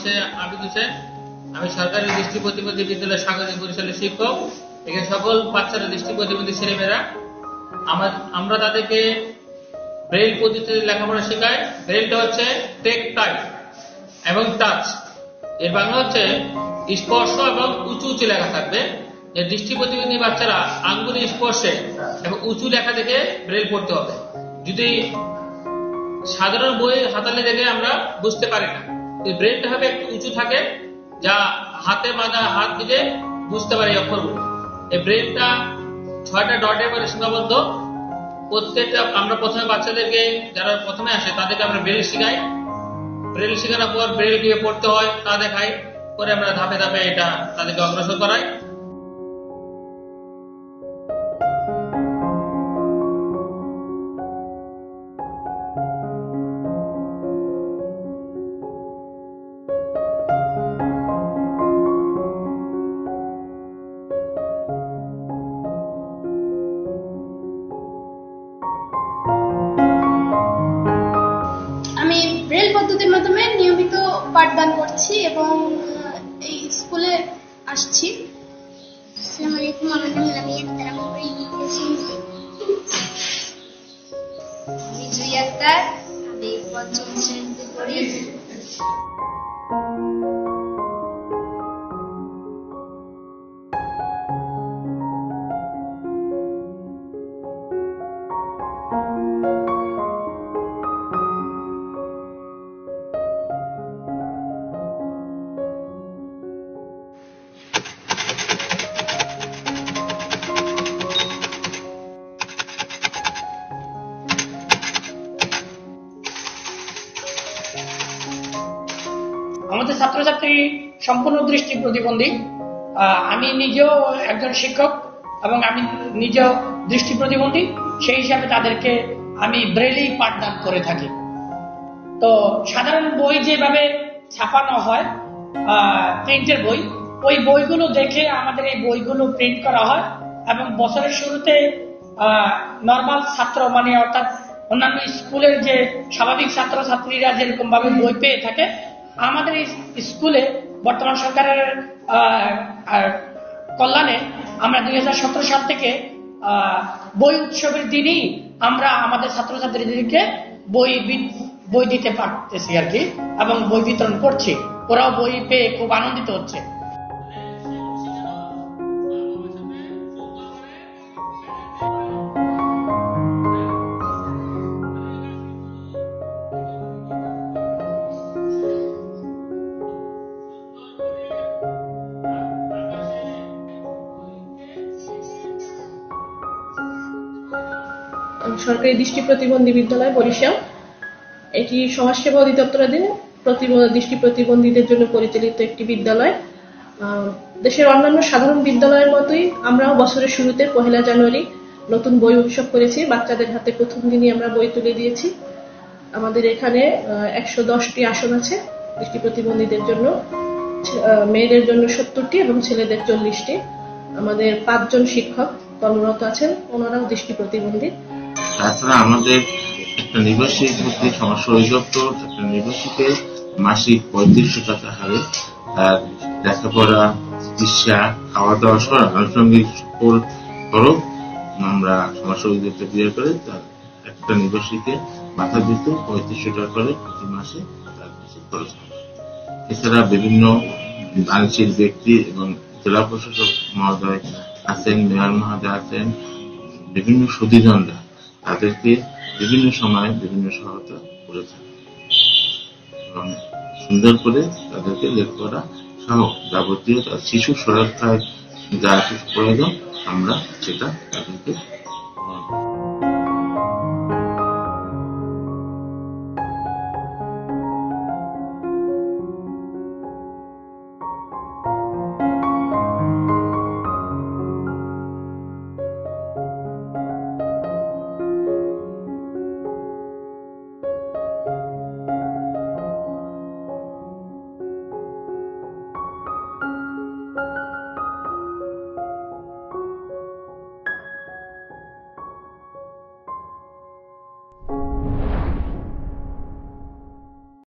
হচ্ছে আবিদ হোসেন আমি সরকারি দৃষ্টি প্রতিবন্ধী বিদ্যালয় স্বাগতিক পরিষদের শিক্ষক। এখানে সকল বাচ্চারা দৃষ্টি প্রতিবন্ধী ছেলেমেয়েরা। আমার আমরা তাদেরকে ব্রেল পদ্ধতিতে লেখাপড়া শেখাই। ব্রেলটা হচ্ছে টেক টাইপ এবং টাচ। এর বাংলা হচ্ছে স্পর্শ এবং উঁচু উঁচু লেখা থাকবে। যে দৃষ্টি প্রতিবন্ধী বাচ্চারা আঙ্গুলের স্পর্শে এবং উঁচু লেখা দেখে ব্রেল পড়তে হবে। যদি সাধারণ বই হাতালে দেখে আমরা বুঝতে পারি না ব্রেনটা হবে একটু উঁচু থাকে, যা হাতে বাঁধা হাত দিলে বুঝতে পারে অক্ষর এই ব্রেনটা ছয়টা ডটের করে সীমাবদ্ধ। প্রত্যেকটা, আমরা প্রথমে বাচ্চাদেরকে যারা প্রথমে আসে, তাদেরকে আমরা ব্রেল শেখাই। ব্রেল শেখানোর পর ব্রেল দিয়ে পড়তে হয়, তা দেখাই। পরে আমরা ধাপে ধাপে এটা তাদেরকে অগ্রসর করাই। পাঠদান করছি এবং এই স্কুলে আসছি। আসসালামু আমি পঞ্চম শ্রেণীতে পড়ি। আমাদের ছাত্রছাত্রী সম্পূর্ণ দৃষ্টি প্রতিবন্ধী। আমি নিজেও একজন শিক্ষক এবং আমি নিজেও দৃষ্টি প্রতিবন্ধী। সেই হিসাবে তাদেরকে আমি ব্রেলেই পাঠদান করে থাকি। তো সাধারণ বই যেভাবে ছাপানো হয় প্রিন্টের বই, ওই বইগুলো দেখে আমাদের এই বইগুলো প্রিন্ট করা হয় এবং বছরের শুরুতে নর্মাল ছাত্র মানে অর্থাৎ অন্যান্য স্কুলের যে স্বাভাবিক ছাত্রছাত্রীরা যেরকম ভাবে বই পেয়ে থাকে আমাদের স্কুলে বর্তমান সরকারের কল্যাণে আমরা দুই হাজার সতেরো সাল থেকে বই উৎসবের দিনই আমরা আমাদের ছাত্রছাত্রীদেরকে বই বই দিতে পারতেছি আর কি, এবং বই বিতরণ করছি। ওরাও বই পেয়ে খুব আনন্দিত হচ্ছে। সরকারি দৃষ্টি প্রতিবন্ধী বিদ্যালয়, বরিশাল। এটি সমাজসেবা অধিদপ্তরাধীন দৃষ্টি প্রতিবন্ধীদের জন্য পরিচালিত একটি বিদ্যালয়। দেশের অন্যান্য সাধারণ বিদ্যালয়ের মতোই আমরাও বছরের শুরুতে পহেলা জানুয়ারি নতুন বই উৎসব করেছি। বাচ্চাদের হাতে প্রথম দিনই আমরা বই তুলে দিয়েছি। আমাদের এখানে একশো দশটি আসন আছে দৃষ্টি প্রতিবন্ধীদের জন্য। মেয়েদের জন্য সত্তরটি এবং ছেলেদের চল্লিশটি। আমাদের পাঁচজন শিক্ষক কর্মরত আছেন। ওনারাও দৃষ্টি প্রতিবন্ধী। তাছাড়া আমাদের একটা নিবাসিক মধ্যে সমস্যা অধিদপ্তর একটা নিবাসীকে মাসিক পঁয়ত্রিশশো টাকা হারে তার লেখাপড়া, চিকিৎসা খাওয়া দাওয়া সহ আনুষঙ্গিক খরচ আমরা সমস্যা অধিদপ্তর ক্লিয়ার করে তার একটা নিবাসীকে মাথা দিত পঁয়ত্রিশশো টাকা করে প্রতি মাসে তার কাছে খরচ এছাড়া বিভিন্ন বাণিজ্যিক ব্যক্তি এবং জেলা প্রশাসক মহোদয় আছেন, মেয়র মহোদয় আছেন, বিভিন্ন সুদীজনরা তাদেরকে বিভিন্ন সময় বিভিন্ন সহায়তা করে থাকে এবং সুন্দর করে তাদেরকে লেখাপড়া সহ যাবতীয় শিশু সুরক্ষায় যা প্রয়োজন আমরা সেটা তাদেরকে